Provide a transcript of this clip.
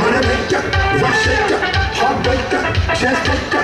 Money ya, rush shaker, ya, chest ya.